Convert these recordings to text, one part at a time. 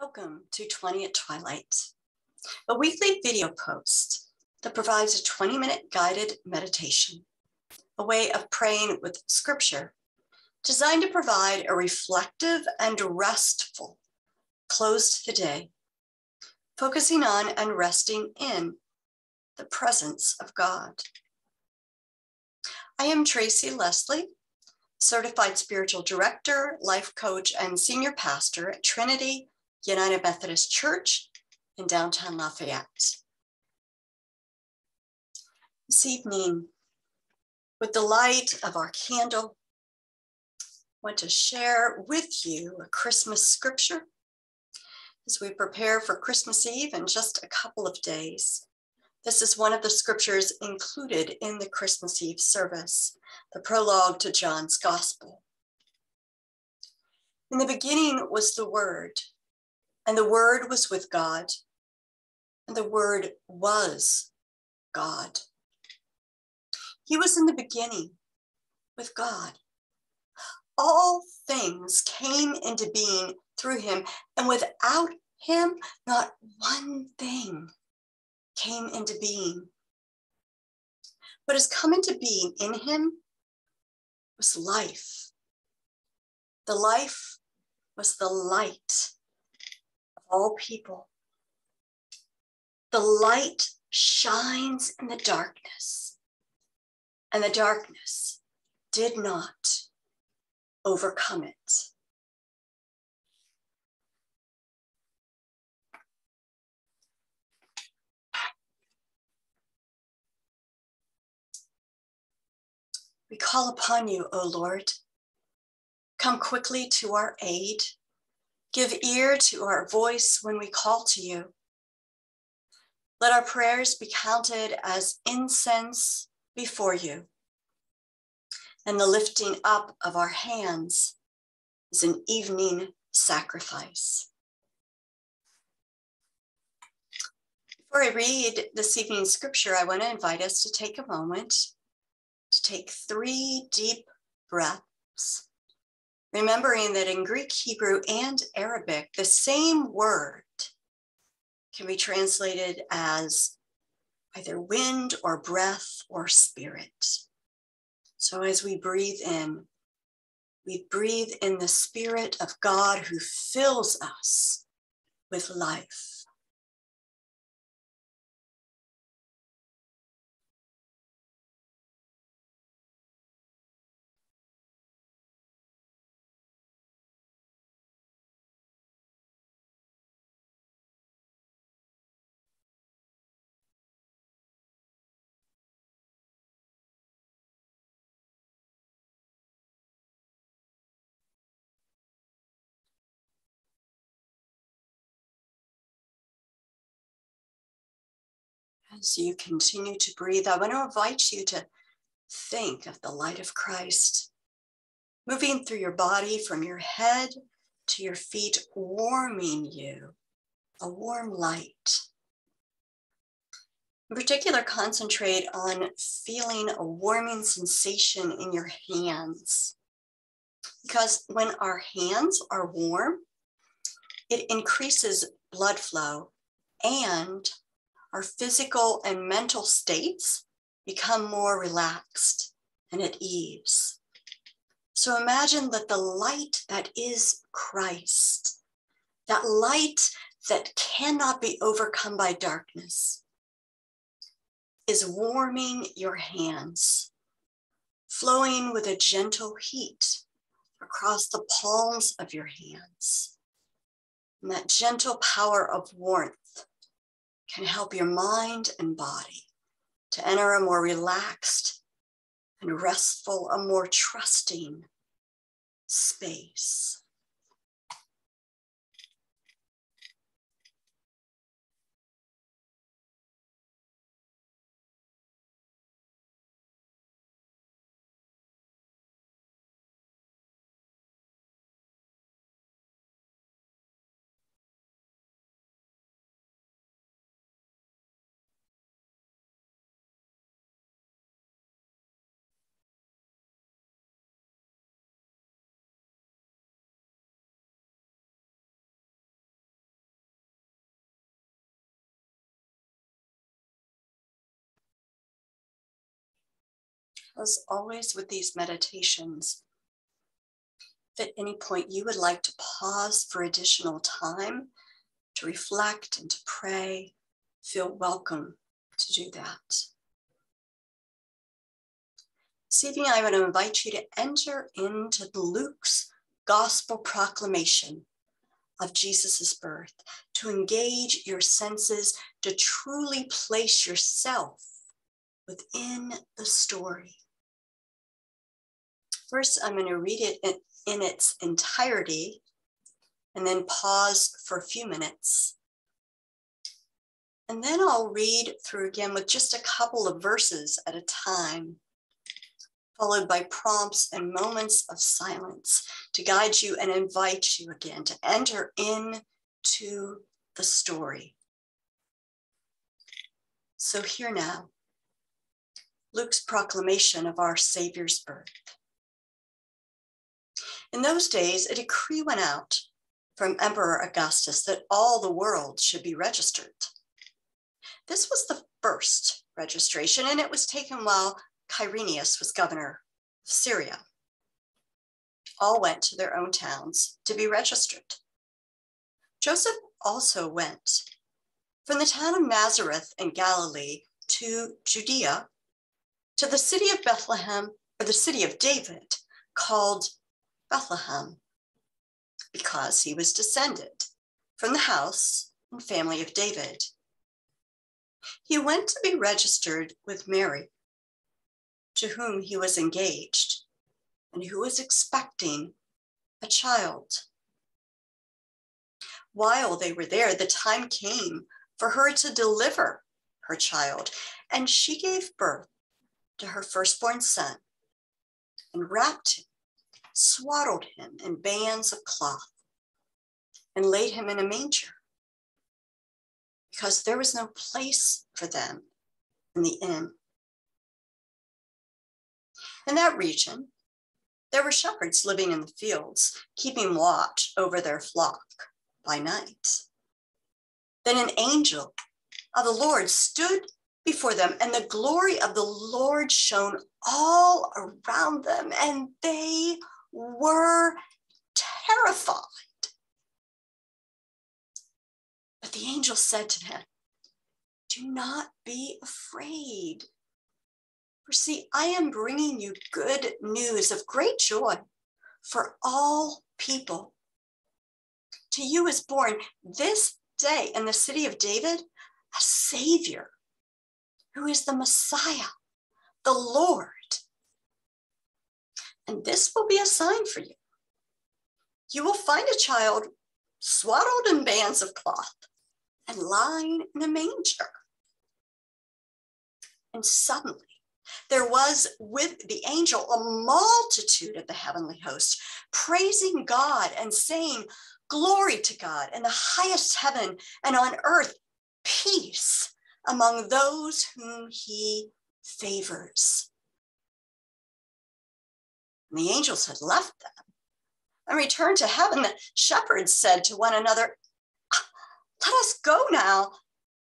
Welcome to 20 at Twilight, a weekly video post that provides a 20 minute guided meditation, a way of praying with scripture designed to provide a reflective and restful close to the day, focusing on and resting in the presence of God. I am Tracy Leslie, certified spiritual director, life coach, and senior pastor at Trinity United Methodist Church in downtown Lafayette. This evening, with the light of our candle, I want to share with you a Christmas scripture as we prepare for Christmas Eve in just a couple of days. This is one of the scriptures included in the Christmas Eve service, the prologue to John's Gospel. In the beginning was the Word, and the Word was with God, and the Word was God. He was in the beginning with God. All things came into being through him, and without him, not one thing came into being. What has come into being in him was life. The life was the light all people. The light shines in the darkness, and the darkness did not overcome it. We call upon you, O Lord. Come quickly to our aid. Give ear to our voice when we call to you. Let our prayers be counted as incense before you, and the lifting up of our hands is an evening sacrifice. Before I read this evening's scripture, I want to invite us to take a moment to take three deep breaths remembering that in Greek, Hebrew, and Arabic, the same word can be translated as either wind or breath or spirit. So as we breathe in, we breathe in the spirit of God who fills us with life. As you continue to breathe, I want to invite you to think of the light of Christ moving through your body from your head to your feet, warming you, a warm light. In particular, concentrate on feeling a warming sensation in your hands. Because when our hands are warm, it increases blood flow and our physical and mental states become more relaxed and at ease. So imagine that the light that is Christ, that light that cannot be overcome by darkness, is warming your hands, flowing with a gentle heat across the palms of your hands. And that gentle power of warmth can help your mind and body to enter a more relaxed and restful, a more trusting space. As always with these meditations, if at any point you would like to pause for additional time to reflect and to pray, feel welcome to do that. This evening, I want to invite you to enter into Luke's gospel proclamation of Jesus' birth, to engage your senses, to truly place yourself within the story. First, I'm going to read it in, in its entirety and then pause for a few minutes. And then I'll read through again with just a couple of verses at a time followed by prompts and moments of silence to guide you and invite you again to enter into the story. So, here now, Luke's proclamation of our Savior's birth. In those days, a decree went out from Emperor Augustus that all the world should be registered. This was the first registration, and it was taken while Quirinius was governor of Syria. All went to their own towns to be registered. Joseph also went from the town of Nazareth in Galilee to Judea to the city of Bethlehem, or the city of David, called Bethlehem, because he was descended from the house and family of David. He went to be registered with Mary, to whom he was engaged and who was expecting a child. While they were there, the time came for her to deliver her child, and she gave birth to her firstborn son and wrapped him, swaddled him in bands of cloth, and laid him in a manger because there was no place for them in the inn. In that region, there were shepherds living in the fields, keeping watch over their flock by night. Then an angel of the Lord stood before them, and the glory of the Lord shone all around them, and they were terrified. But the angel said to them, Do not be afraid. For see, I am bringing you good news of great joy for all people. To you is born this day in the city of David a Savior who is the Messiah, the Lord. And this will be a sign for you. You will find a child swaddled in bands of cloth and lying in a manger. And suddenly there was with the angel a multitude of the heavenly host, praising God and saying, Glory to God in the highest heaven and on earth, peace among those whom he favors. And the angels had left them and returned to heaven. The shepherds said to one another, ah, Let us go now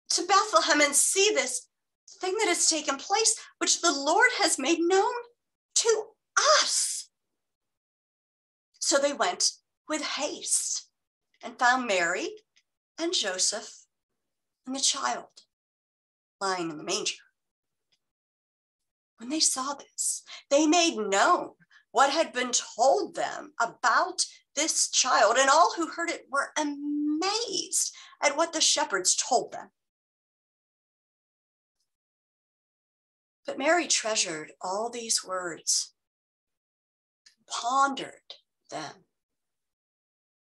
to Bethlehem and see this thing that has taken place, which the Lord has made known to us. So they went with haste and found Mary and Joseph and the child lying in the manger. When they saw this, they made known what had been told them about this child, and all who heard it were amazed at what the shepherds told them. But Mary treasured all these words, pondered them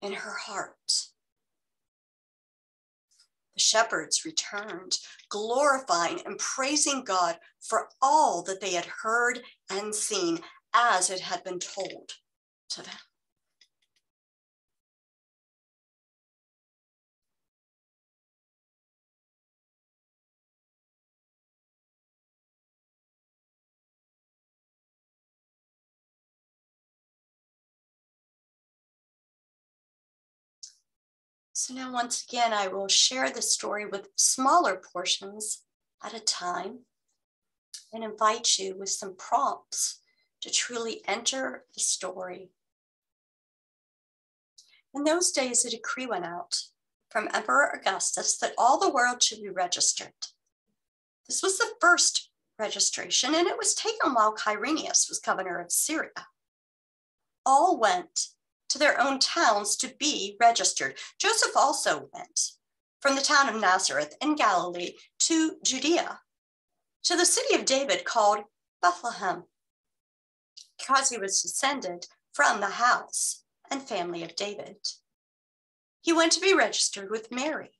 in her heart. The shepherds returned, glorifying and praising God for all that they had heard and seen as it had been told to them. So now once again, I will share the story with smaller portions at a time. and invite you with some prompts to truly enter the story. In those days, a decree went out from Emperor Augustus that all the world should be registered. This was the first registration, and it was taken while Quirinius was governor of Syria. All went to their own towns to be registered. Joseph also went from the town of Nazareth in Galilee to Judea, to the city of David called Bethlehem, because he was descended from the house and family of David. He went to be registered with Mary,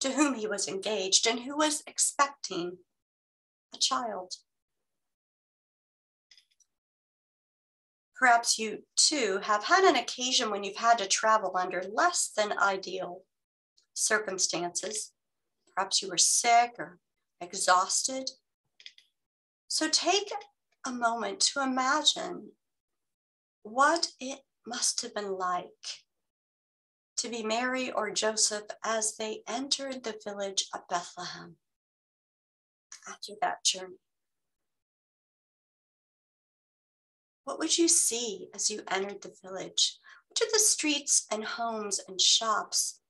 to whom he was engaged and who was expecting a child. Perhaps you too have had an occasion when you've had to travel under less than ideal circumstances. Perhaps you were sick or exhausted. So take a moment to imagine what it must have been like to be Mary or Joseph as they entered the village of Bethlehem after that journey. What would you see as you entered the village? What are the streets and homes and shops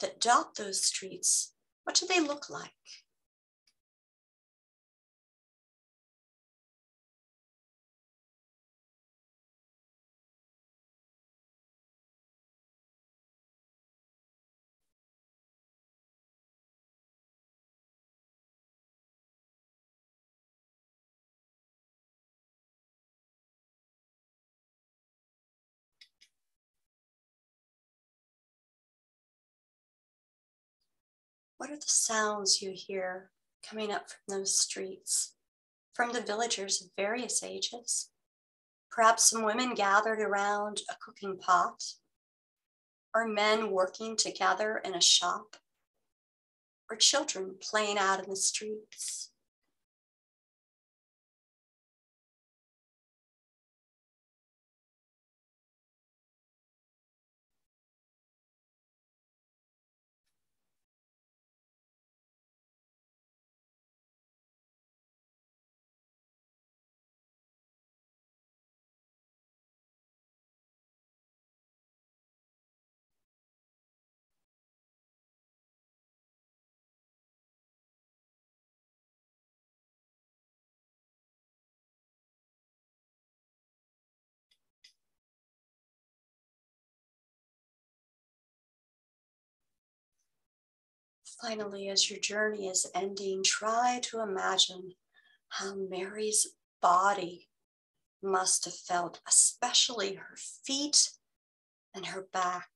that dot those streets? What do they look like? What are the sounds you hear coming up from those streets, from the villagers of various ages? Perhaps some women gathered around a cooking pot, or men working together in a shop, or children playing out in the streets. Finally, as your journey is ending, try to imagine how Mary's body must have felt, especially her feet and her back.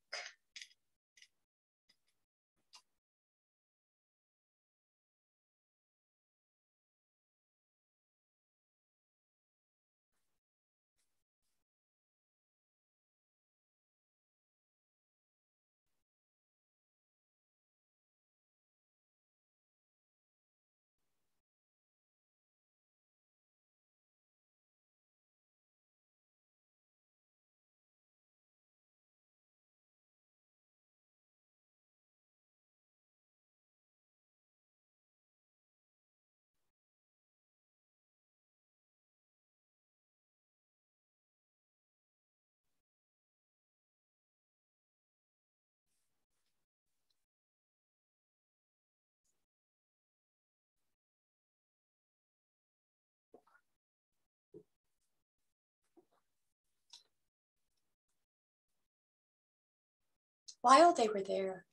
While they were there,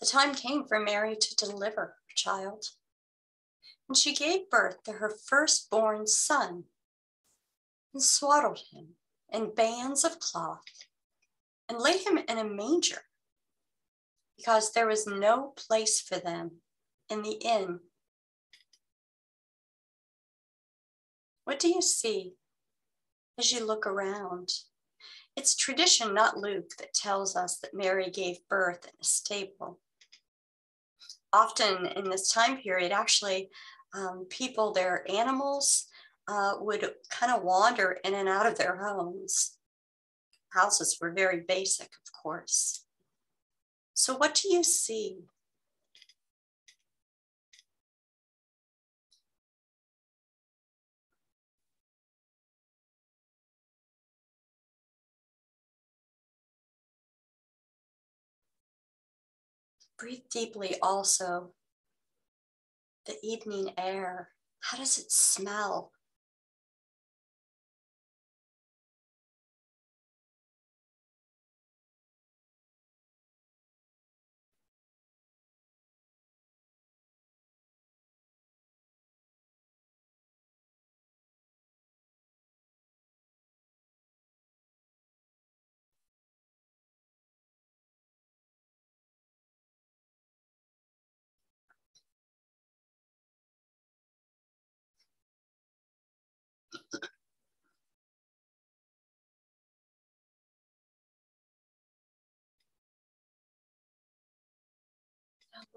the time came for Mary to deliver her child. And she gave birth to her firstborn son and swaddled him in bands of cloth and laid him in a manger because there was no place for them in the inn. What do you see as you look around? It's tradition, not Luke, that tells us that Mary gave birth in a stable. Often in this time period, actually, um, people, their animals, uh, would kind of wander in and out of their homes. Houses were very basic, of course. So, what do you see? Breathe deeply also. The evening air, how does it smell?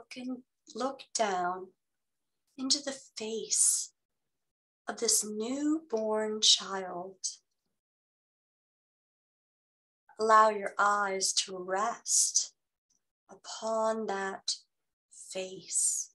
Now look, in, look down into the face of this newborn child. Allow your eyes to rest upon that face.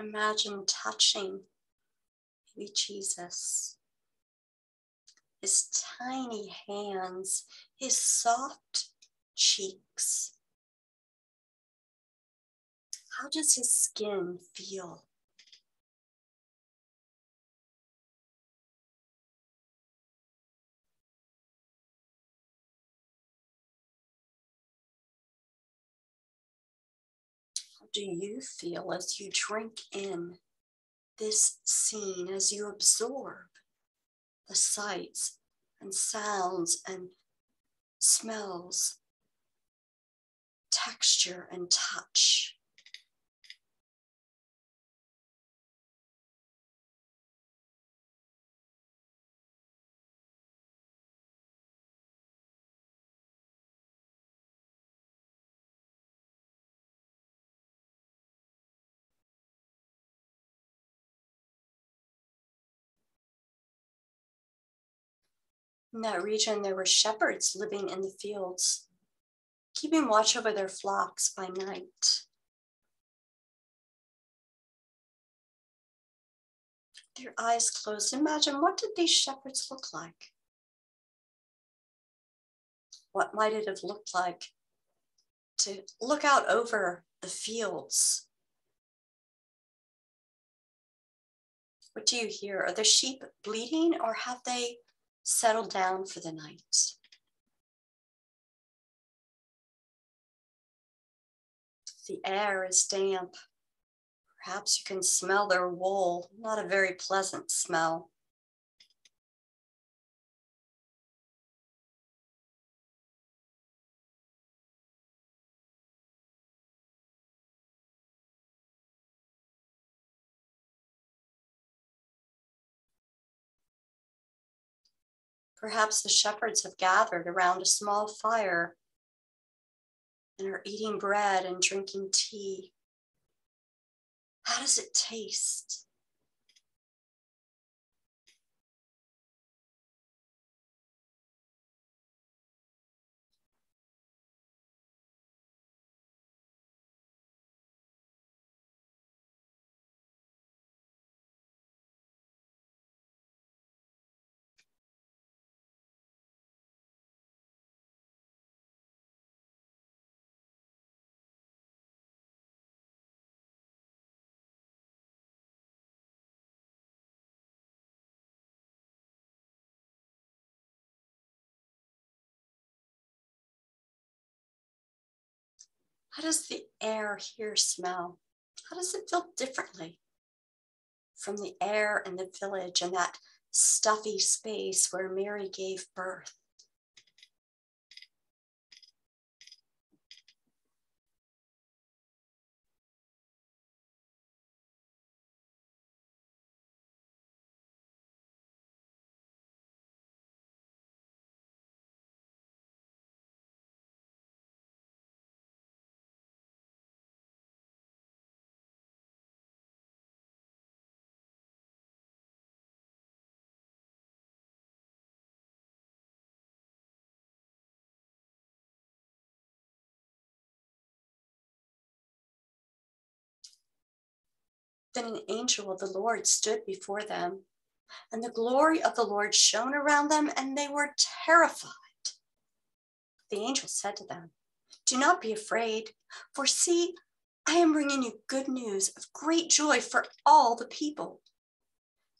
Imagine touching maybe Jesus, his tiny hands, his soft cheeks. How does his skin feel? Do you feel as you drink in this scene, as you absorb the sights and sounds and smells, texture and touch? In that region, there were shepherds living in the fields, keeping watch over their flocks by night. Their eyes closed. Imagine what did these shepherds look like? What might it have looked like to look out over the fields? What do you hear? Are the sheep bleating or have they settle down for the night. The air is damp. Perhaps you can smell their wool, not a very pleasant smell. Perhaps the shepherds have gathered around a small fire and are eating bread and drinking tea. How does it taste? How does the air here smell? How does it feel differently from the air in the village and that stuffy space where Mary gave birth? Then an angel of the Lord stood before them, and the glory of the Lord shone around them, and they were terrified. The angel said to them, Do not be afraid, for see, I am bringing you good news of great joy for all the people.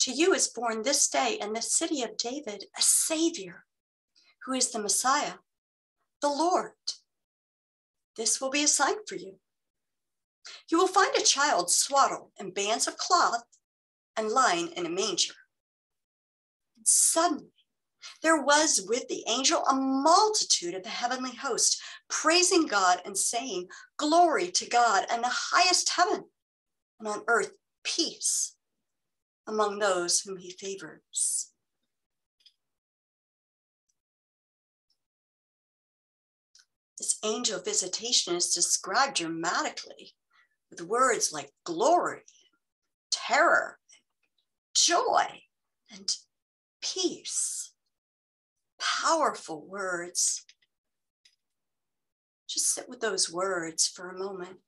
To you is born this day in the city of David a Savior, who is the Messiah, the Lord. This will be a sign for you. You will find a child swaddled in bands of cloth and lying in a manger. And suddenly, there was with the angel a multitude of the heavenly host, praising God and saying, Glory to God and the highest heaven, and on earth peace among those whom he favors. This angel visitation is described dramatically with words like glory, terror, joy, and peace. Powerful words. Just sit with those words for a moment.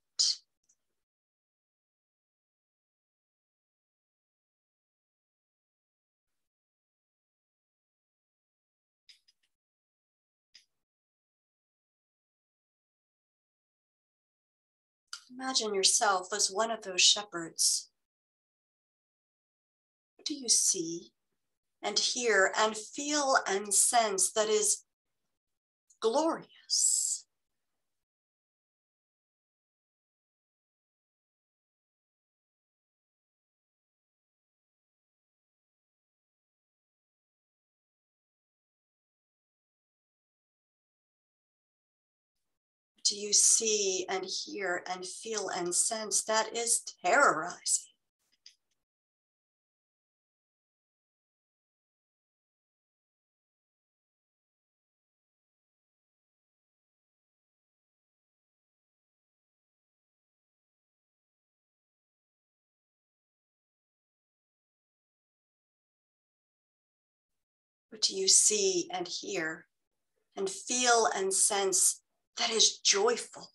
Imagine yourself as one of those shepherds. What do you see and hear and feel and sense that is glorious? You see and hear and feel and sense that is terrorizing? What do you see and hear and feel and sense that is joyful.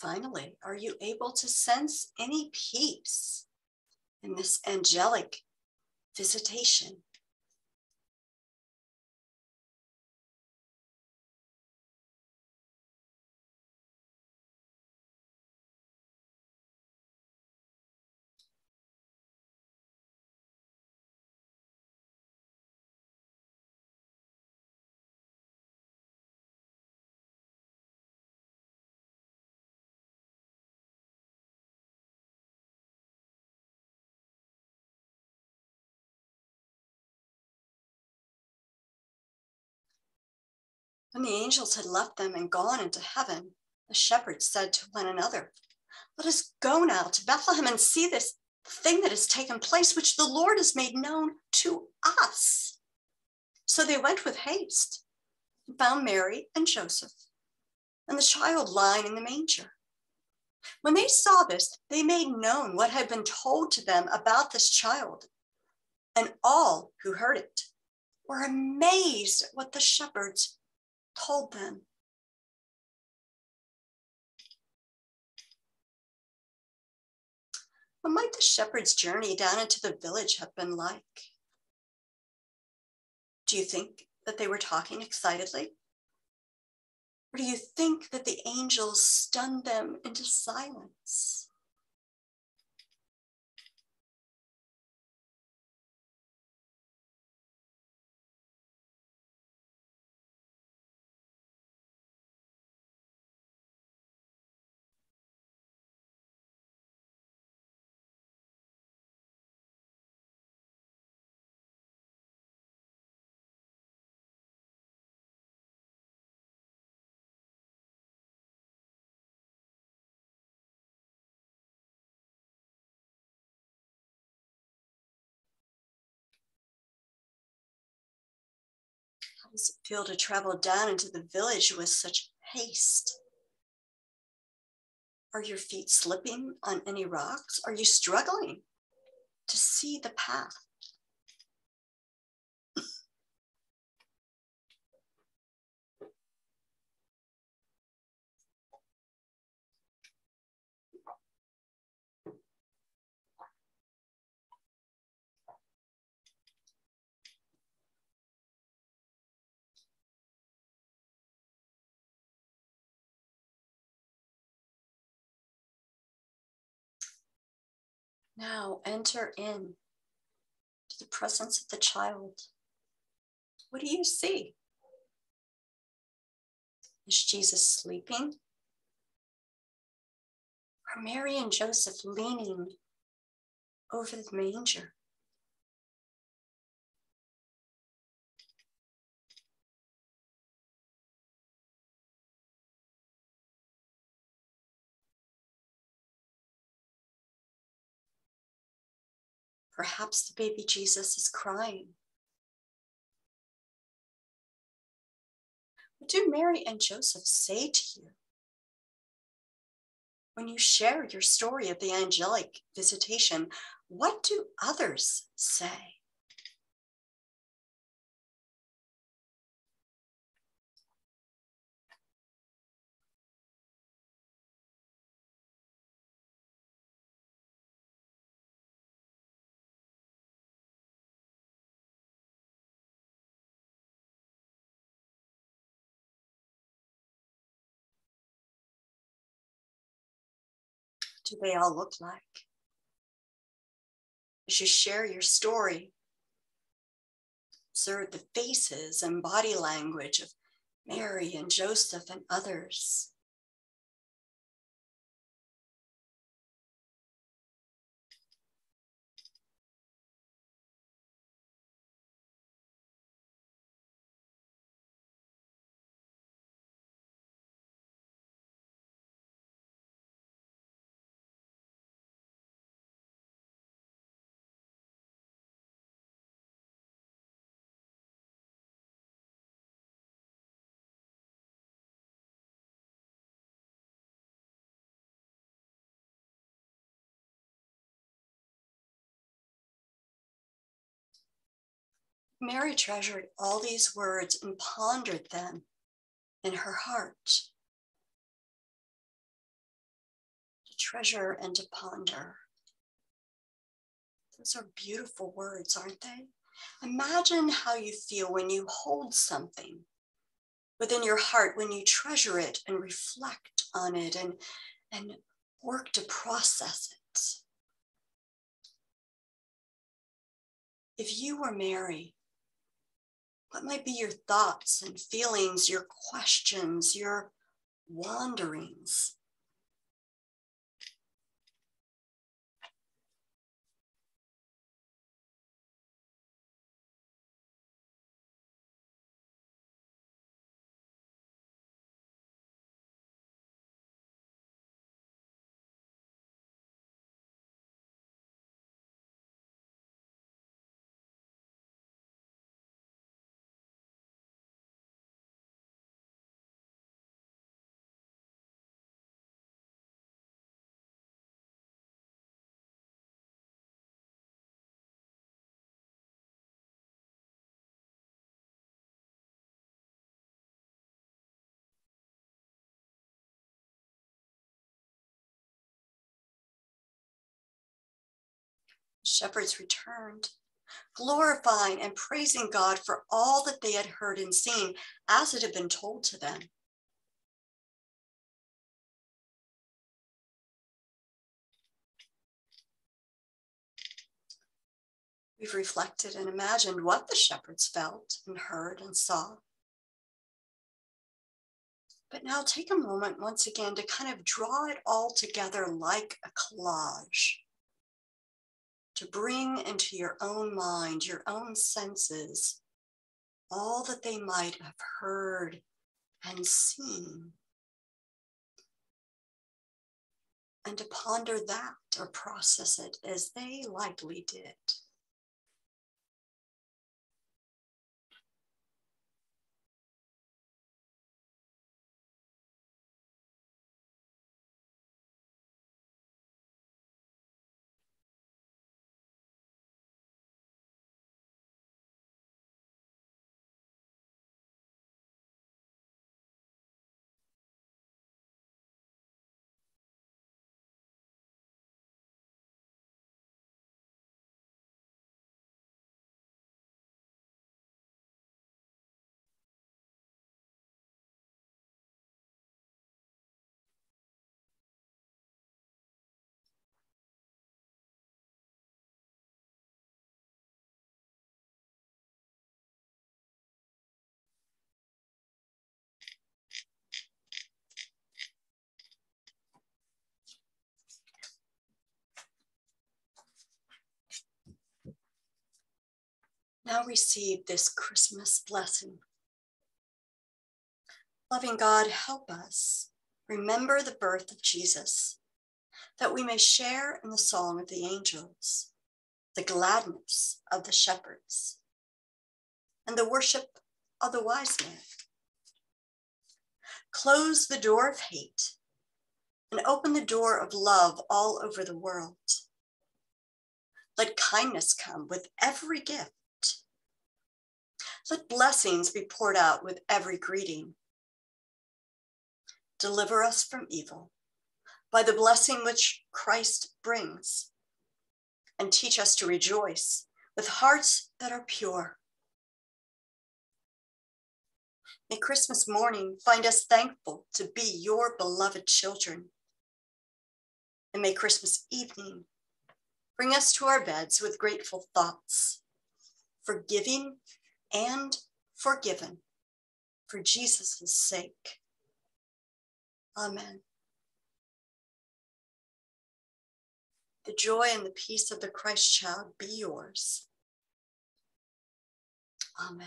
Finally, are you able to sense any peace in this angelic visitation? When the angels had left them and gone into heaven, the shepherds said to one another, Let us go now to Bethlehem and see this thing that has taken place, which the Lord has made known to us. So they went with haste and found Mary and Joseph and the child lying in the manger. When they saw this, they made known what had been told to them about this child. And all who heard it were amazed at what the shepherds told them. What might the shepherd's journey down into the village have been like? Do you think that they were talking excitedly? Or do you think that the angels stunned them into silence? Does it feel to travel down into the village with such haste? Are your feet slipping on any rocks? Are you struggling to see the path? Now enter in to the presence of the child. What do you see? Is Jesus sleeping? Are Mary and Joseph leaning over the manger? Perhaps the baby Jesus is crying. What do Mary and Joseph say to you? When you share your story of the angelic visitation, what do others say? Do they all look like? As you share your story, observe the faces and body language of Mary and Joseph and others. Mary treasured all these words and pondered them in her heart. To treasure and to ponder. Those are beautiful words, aren't they? Imagine how you feel when you hold something within your heart, when you treasure it and reflect on it and, and work to process it. If you were Mary, what might be your thoughts and feelings, your questions, your wanderings? Shepherds returned, glorifying and praising God for all that they had heard and seen as it had been told to them. We've reflected and imagined what the shepherds felt and heard and saw. But now take a moment once again to kind of draw it all together like a collage to bring into your own mind, your own senses, all that they might have heard and seen. And to ponder that or process it as they likely did. Now receive this Christmas blessing. Loving God, help us remember the birth of Jesus, that we may share in the song of the angels, the gladness of the shepherds, and the worship of the wise man. Close the door of hate and open the door of love all over the world. Let kindness come with every gift. Let blessings be poured out with every greeting. Deliver us from evil by the blessing which Christ brings, and teach us to rejoice with hearts that are pure. May Christmas morning find us thankful to be your beloved children. And may Christmas evening bring us to our beds with grateful thoughts, forgiving and forgiven for Jesus' sake. Amen. The joy and the peace of the Christ child be yours. Amen.